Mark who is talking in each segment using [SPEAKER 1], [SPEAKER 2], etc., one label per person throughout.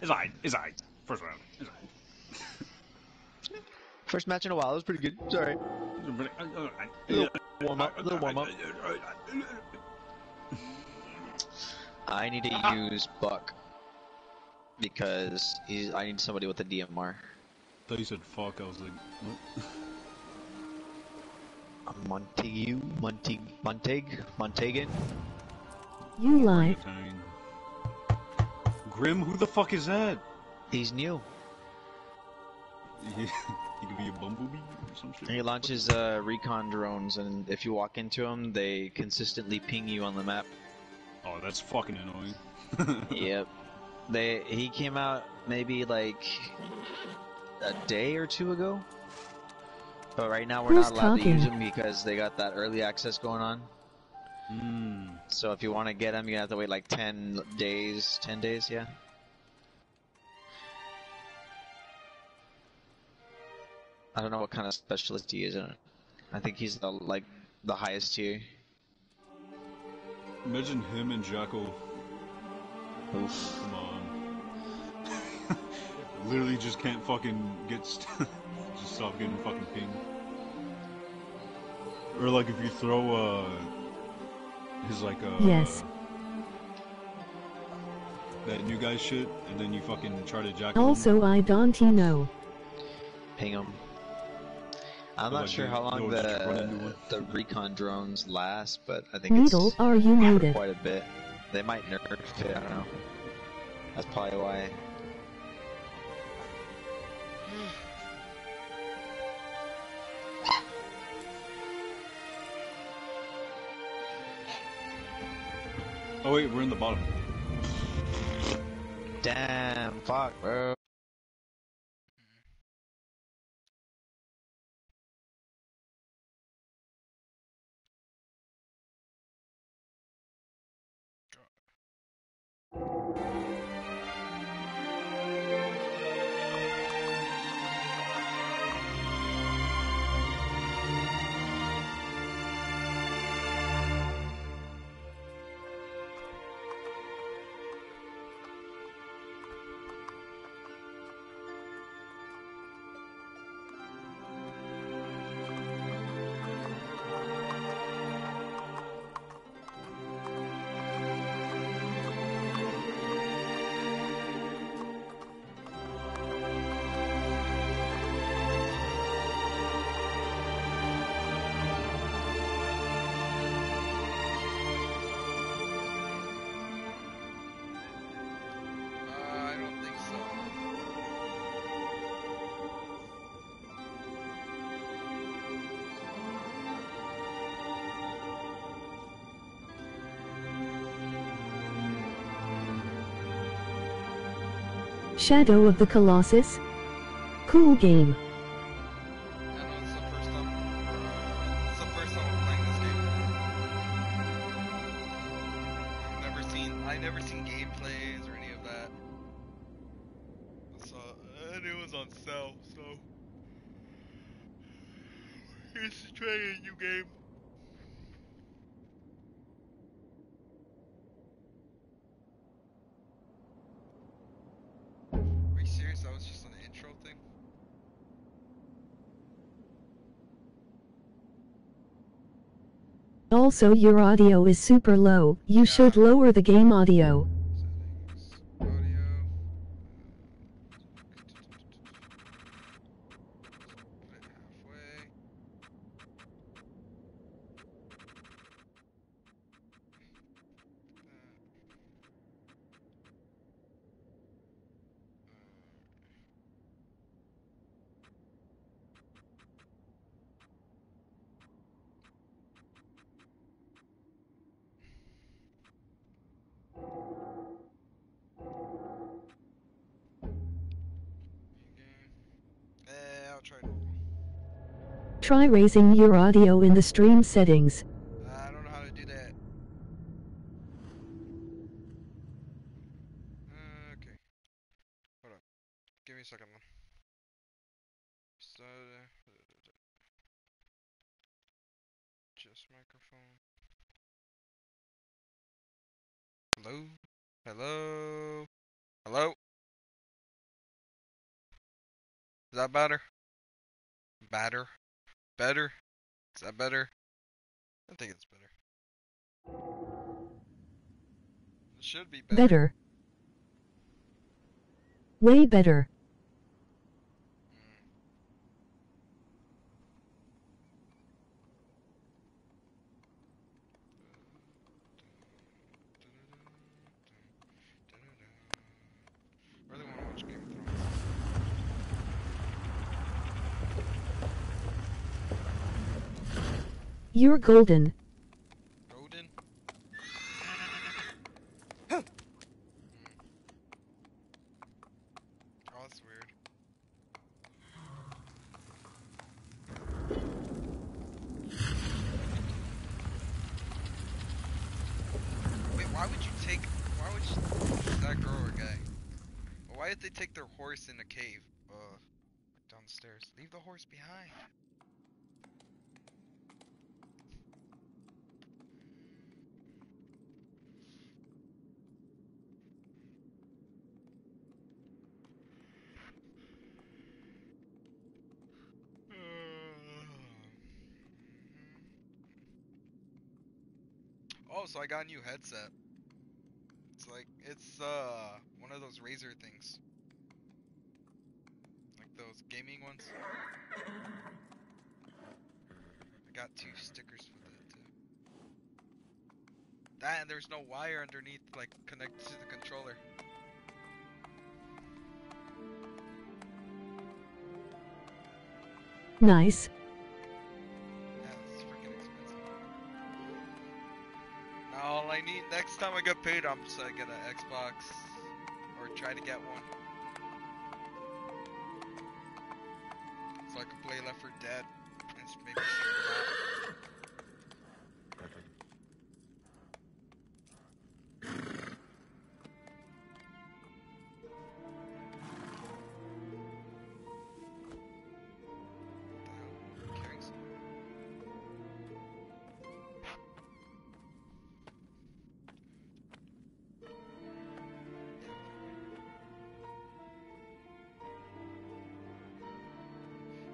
[SPEAKER 1] It's alright. It's alright. First round. It's alright.
[SPEAKER 2] First match in a while. It was pretty good. It's alright. Little warm up. Little warm up. I need to use Buck because he's. I need somebody with a DMR.
[SPEAKER 1] thought you said fuck. I was like, what?
[SPEAKER 2] Montague, Montague, Montag, Montagan.
[SPEAKER 3] You lie.
[SPEAKER 1] Dang. Grim, who the fuck is that?
[SPEAKER 2] He's new.
[SPEAKER 1] he could be a bumblebee or some shit.
[SPEAKER 2] He launches uh, recon drones, and if you walk into them, they consistently ping you on the map.
[SPEAKER 1] Oh, that's fucking annoying.
[SPEAKER 2] yep. They he came out maybe like a day or two ago. But right now we're
[SPEAKER 3] Who's
[SPEAKER 2] not allowed
[SPEAKER 3] talking?
[SPEAKER 2] to use them because they got that early access going on.
[SPEAKER 1] Hmm.
[SPEAKER 2] So if you want to get them, you have to wait like 10 days. 10 days, yeah. I don't know what kind of specialist he is in. I think he's the like the highest tier.
[SPEAKER 1] Imagine him and Jackal.
[SPEAKER 2] Oof.
[SPEAKER 1] Come on. Literally just can't fucking get. St- just stop getting fucking pinged. Or like if you throw uh his like uh
[SPEAKER 3] Yes.
[SPEAKER 1] that new guy shit and then you fucking try to jack him.
[SPEAKER 3] Also, I don't know.
[SPEAKER 2] Ping him. I'm
[SPEAKER 1] Feel
[SPEAKER 2] not
[SPEAKER 1] like
[SPEAKER 2] sure how long
[SPEAKER 1] they'll just run into
[SPEAKER 2] the the recon drones last, but I think
[SPEAKER 3] Needle,
[SPEAKER 2] it's
[SPEAKER 3] are you muted?
[SPEAKER 2] quite a bit. They might nerf it. I don't know. That's probably why.
[SPEAKER 1] Oh wait, we're in the bottom.
[SPEAKER 2] Damn, fuck, bro.
[SPEAKER 3] Shadow of the Colossus? Cool game. Also, your audio is super low. You should lower the game audio.
[SPEAKER 4] Try
[SPEAKER 3] raising your audio in the stream settings.
[SPEAKER 4] I don't know how to do that. Uh, okay. Hold on. Give me a second. So, just microphone. Hello? Hello? Hello? Is that better? Better? Better? Is that better? I think it's better. It should be better.
[SPEAKER 3] Better. Way better.
[SPEAKER 4] Mm. Really want to watch Game of Thrones.
[SPEAKER 3] You're golden.
[SPEAKER 4] Rodin? Oh, that's weird. Wait, why would you take? Why would you, that girl or guy? Why did they take their horse in a cave? Uh, down the stairs. Leave the horse behind. Oh, so I got a new headset. It's like it's uh one of those Razer things. Like those gaming ones. I got two stickers with it too. That and there's no wire underneath like connected to the controller.
[SPEAKER 3] Nice.
[SPEAKER 4] I I'm just gonna get an Xbox or try to get one, so I can play Left 4 Dead and maybe stream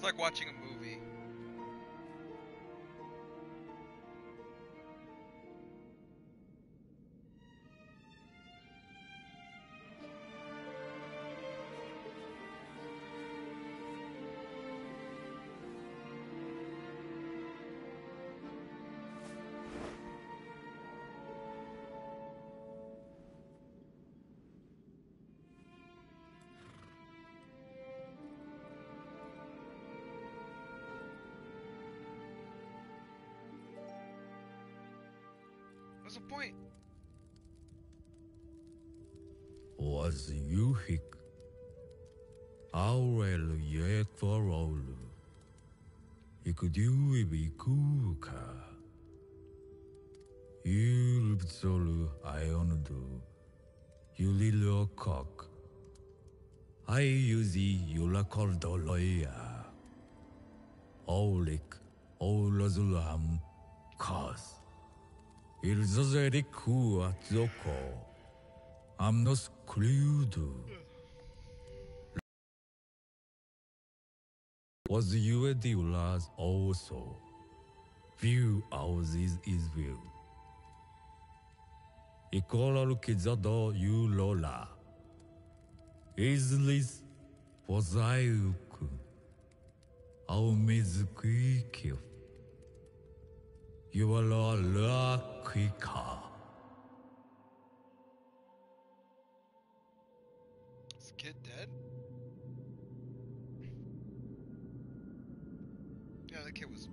[SPEAKER 4] It's like watching a movie. What's the point?
[SPEAKER 5] was Yuhik. Aurel yek forolu. Ikudu ibikuka. Yulbzolu iondu. Yulilo kok. Ayuzi yulakordoloya. Olik olazulam kas. Ilzozeriku atzoko. Amnos crudo. Was you the last also? View ours is view. Ikola kizado you lola. Islis was I Au mizukikyo. You are la.
[SPEAKER 4] Is kid dead? Yeah, the kid was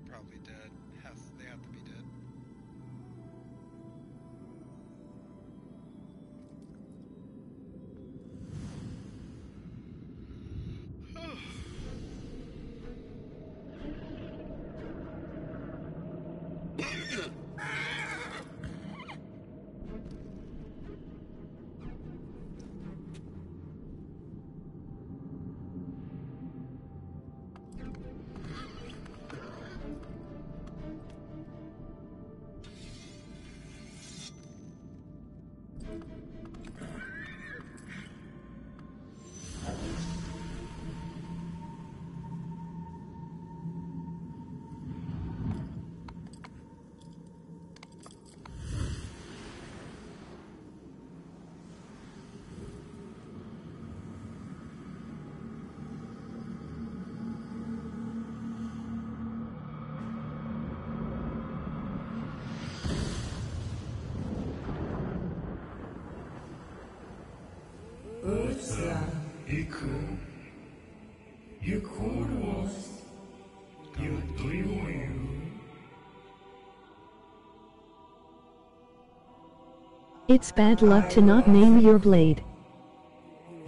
[SPEAKER 3] It's bad luck to not name your blade.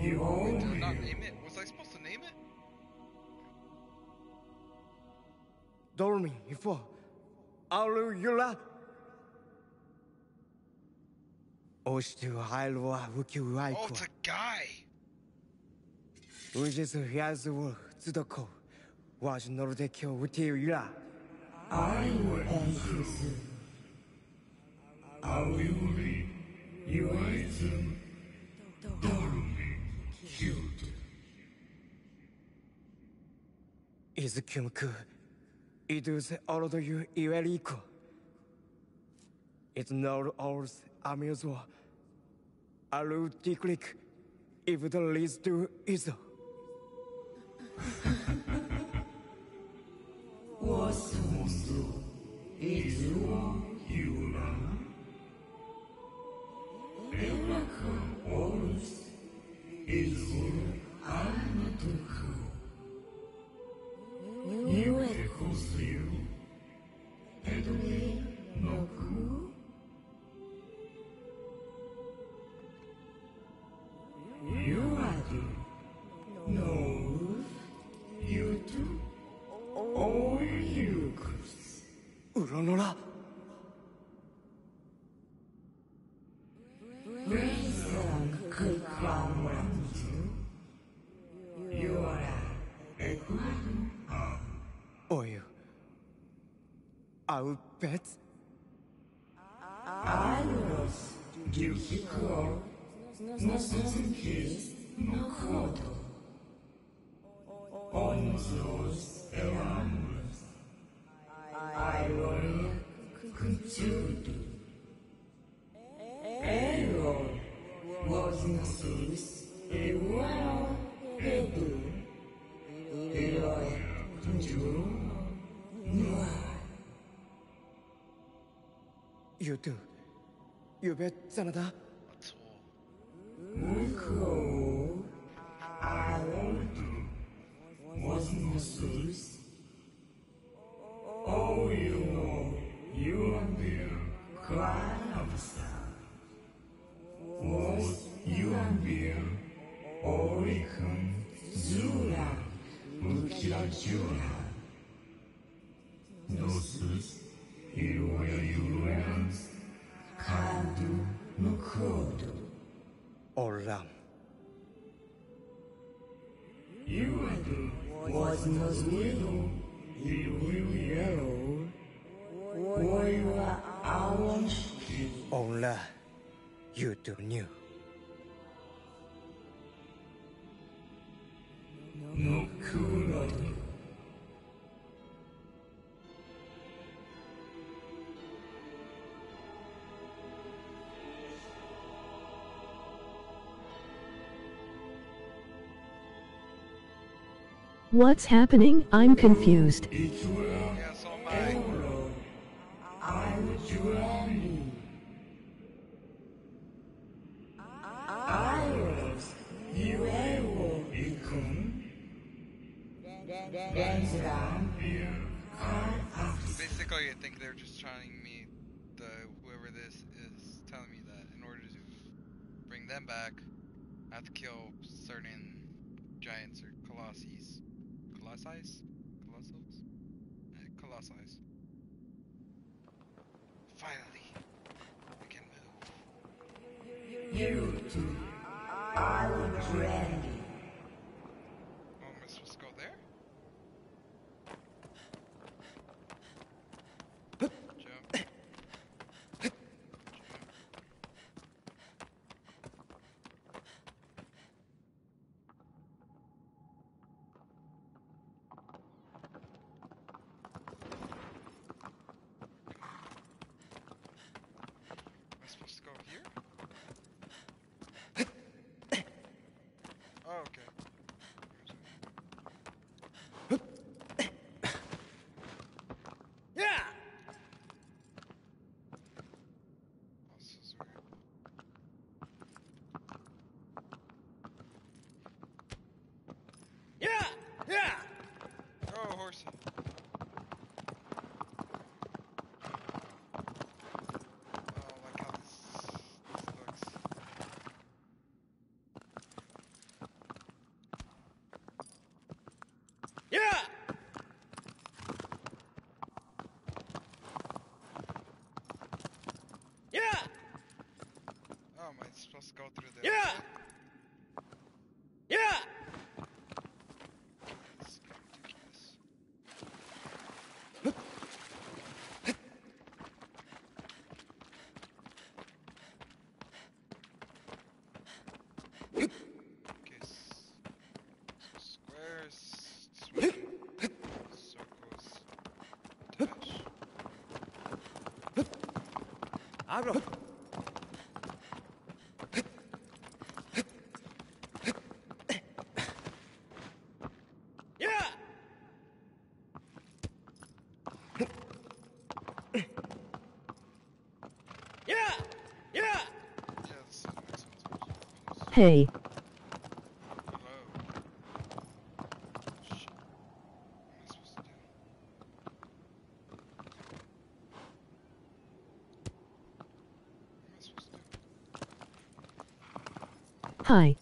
[SPEAKER 4] Did I not name it? Was I supposed to name it?
[SPEAKER 6] Dormi for Alula. Ostu Hailua Wuku
[SPEAKER 4] Oh,
[SPEAKER 6] Aiko.
[SPEAKER 4] it's a guy.
[SPEAKER 6] Ujes Yazu Tsudoko. Was Nordekyo Utiula. Izukyumku. Idus all you Iweriko. It's not all amusement. Alu Tiklik. If the leads to Izo. is. Auppet. Alos Dukikor Nososinkis Nokoto Onzos Elamus I will continue. アウベツ You do. You bet Zanada.
[SPEAKER 4] That's all.
[SPEAKER 6] Olam. Ola.
[SPEAKER 3] What's happening? I'm confused.
[SPEAKER 4] Colossus? Eh, Colossi. Finally, I can move. Oh, am I supposed to go there? Jump. Jump. Am I supposed to go here? Oh, okay.
[SPEAKER 6] Yeah!
[SPEAKER 4] Oh, this is weird. Doors. Oh, like how this, this looks.
[SPEAKER 6] Yeah! Yeah!
[SPEAKER 4] Oh, am I supposed to go through there?
[SPEAKER 6] Yeah! Agro. Yeah! Yeah! Yeah!
[SPEAKER 4] Yeah, this is the next one's supposed to be.
[SPEAKER 3] Hey,
[SPEAKER 4] Hello. Shit. What am I supposed to do? What am I supposed to do?
[SPEAKER 3] hi.
[SPEAKER 6] Yeah!
[SPEAKER 4] Ah, F it. That helped. This was good. I'm seriously wondering if my horse will follow me.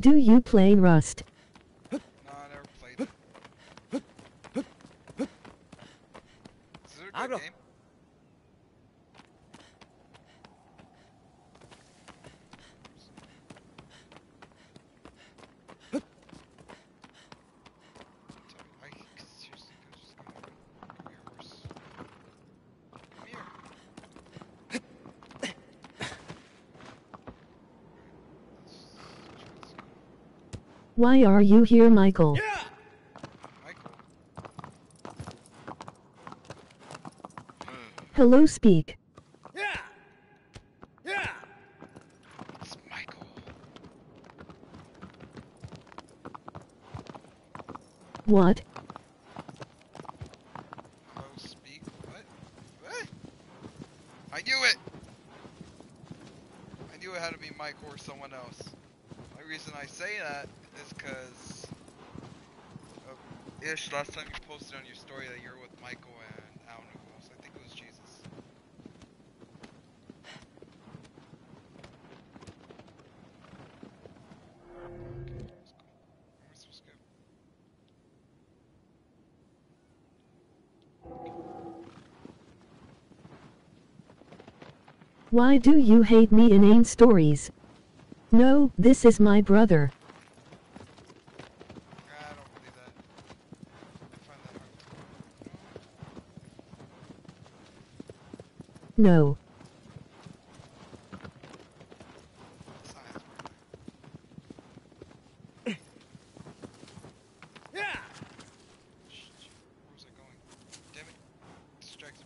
[SPEAKER 3] Do you play Rust?
[SPEAKER 4] No, I never played it. Is it a
[SPEAKER 6] Agro.
[SPEAKER 4] good game? Tell me, I could seriously go just go. Come here, horse. Come here. Let's try this again.
[SPEAKER 3] Why are you here, Michael?
[SPEAKER 6] Yeah!
[SPEAKER 4] Michael.
[SPEAKER 3] Hello, speak.
[SPEAKER 6] Yeah! Yeah!
[SPEAKER 4] It's Michael.
[SPEAKER 3] What?
[SPEAKER 4] Hello, speak. What? What? I knew it! I knew it had to be Mike or someone else. The reason I say that is because of Ish, last time you posted on your story that you're with Michael and I don't know who else. I think it was Jesus.
[SPEAKER 3] Why do you hate me inane stories? No, this is my brother.
[SPEAKER 4] I don't believe that. I find that hard to
[SPEAKER 3] No.
[SPEAKER 4] Science
[SPEAKER 6] Yeah!
[SPEAKER 4] Shh, shh. Where was I going? Damn it. Distracted.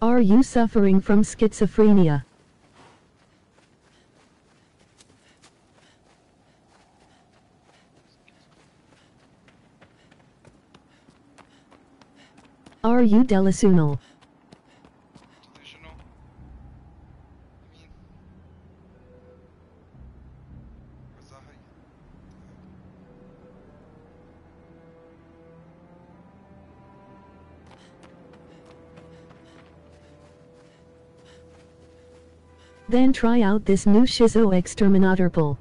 [SPEAKER 3] Are you suffering from schizophrenia? Are you? Delusional? Then try out this new Shizo Exterminator pull.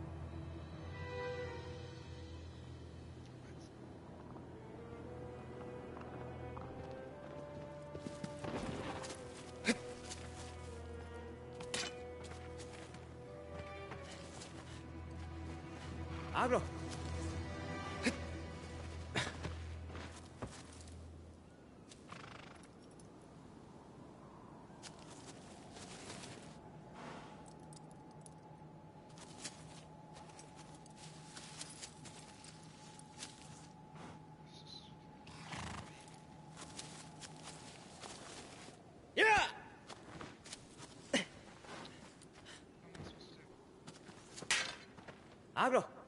[SPEAKER 4] What